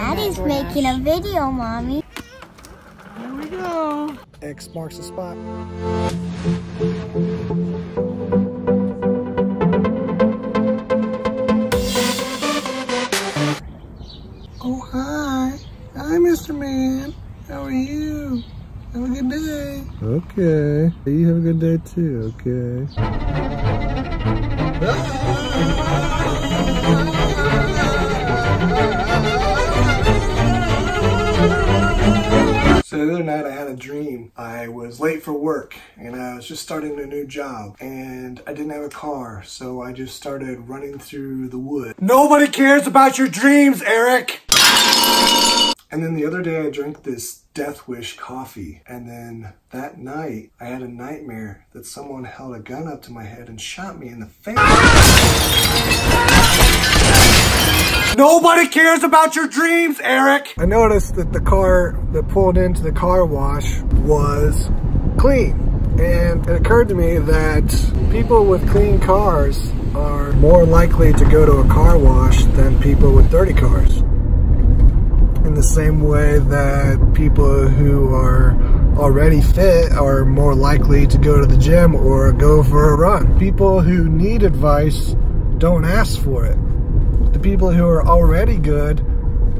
Daddy's making a video, Mommy. Here we go. X marks the spot. Oh, hi. Hi, Mr. Man. How are you? Have a good day. Okay. You have a good day too, okay. So the other night I had a dream. I was late for work and I was just starting a new job and I didn't have a car, so I just started running through the woods. Nobody cares about your dreams, Erich! And then the other day I drank this Death Wish coffee. And then that night I had a nightmare that someone held a gun up to my head and shot me in the face. Nobody cares about your dreams, Erich! I noticed that the car that pulled into the car wash was clean. And it occurred to me that people with clean cars are more likely to go to a car wash than people with dirty cars in the same way that people who are already fit are more likely to go to the gym or go for a run. People who need advice don't ask for it. The people who are already good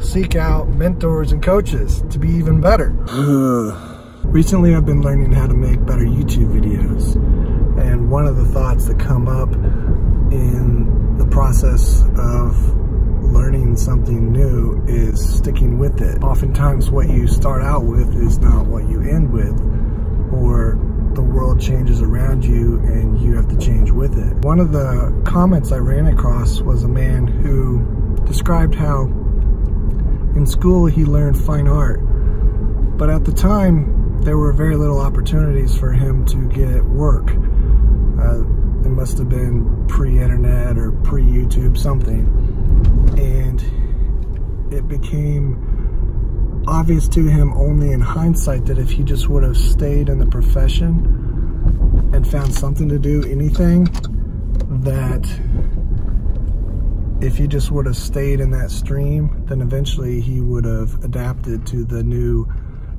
seek out mentors and coaches to be even better. Recently I've been learning how to make better YouTube videos and one of the thoughts that come up in the process of learning something new is sticking with it. Oftentimes what you start out with is not what you end with or the world changes around you and you have to change with it. One of the comments I ran across was a man who described how in school he learned fine art, but at the time there were very little opportunities for him to get work. Uh, it must have been pre-internet or pre-YouTube something. And it became obvious to him only in hindsight that if he just would have stayed in the profession and found something to do, anything, that if he just would have stayed in that stream, then eventually he would have adapted to the new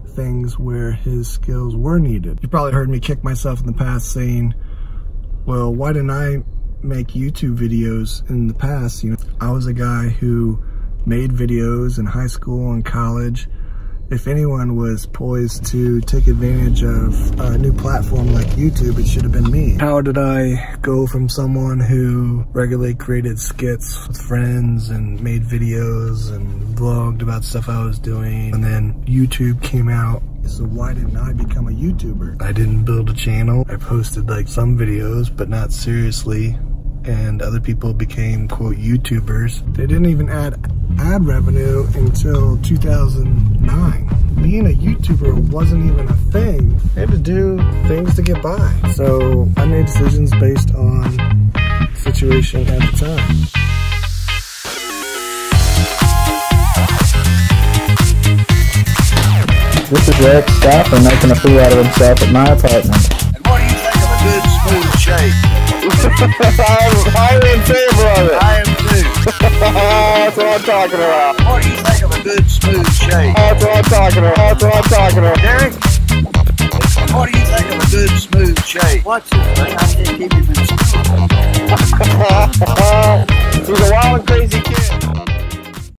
things where his skills were needed. You probably heard me kick myself in the past saying, well, why didn't I make YouTube videos in the past? You know, I was a guy who made videos in high school and college. If anyone was poised to take advantage of a new platform like YouTube, it should have been me. How did I go from someone who regularly created skits with friends and made videos and vlogged about stuff I was doing, and then YouTube came out so why didn't I become a YouTuber? I didn't build a channel. I posted like some videos, but not seriously. And other people became quote YouTubers. They didn't even add ad revenue until 2009. Being a YouTuber wasn't even a thing. They had to do things to get by. So I made decisions based on situation at the time. This is Erich Stauffer making a fool out of himself at my apartment. And what do you think of a good smooth shake? I'm highly in favor of it. I am too. That's what I'm talking about. What do you think of a good smooth shake? That's what I'm talking about. That's what I'm talking about. Derek? What do you think of a good smooth shake? What's this thing? I can't keep him in school. He's a wild and crazy kid.